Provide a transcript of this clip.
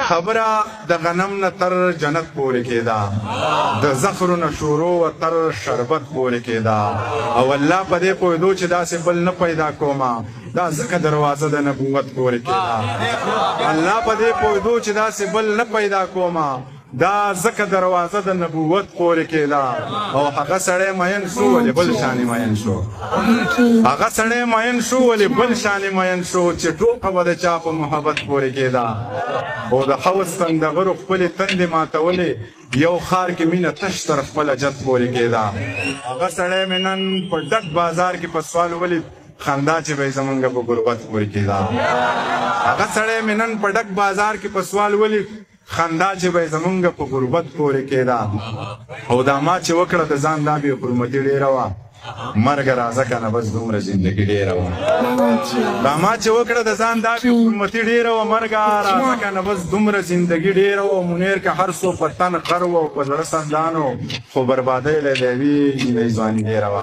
خبره د غنم نه تر جنت پورې کېده د زخرو نه شروع و تر شربت پورې کېده او الله په دې پوهېدو چې داسې بل نه پیدا کومه دا ځکه دروازه د نبوت پورې کېده الله په دې پوهېدو چې داسې بل نه پیدا کومه دا ځکه دروازه د نبوت پورې کېده او هغه سړی مین شو ولې بل شانې مین شو هغه سړی مین شو ولی بل شان مین شو چې ټوکه به د چا په محبت پورې کېده او د حوض سندغرو خپلې تندې ماتولې یو ښار کې مینه تش تر خپل جت پورې کېده هغه سړی مې نن په ډک بازار کې په سوال ولید خندا چې به زمونږ په غربت پورې کېده هغه سړی مې نن په ډک بازار کې په سوال ولید خندا چې به یې زمونږ په غربت پورې کېده او دا ما چې وکړه د ځان دا بې حرمتي ډېره وه مرګ راځه که نه بس دومره زندګي ډېره وه دا ما چې وکړه د ځان دا بې حرمتي ډېره وه مرګ راځه که نه بس دومره زندګي ډېره وه منیر که هر څو په تن خر و او په زړه سندان و خو بربادۍ له یوې نجلۍ ځواني ډېره وه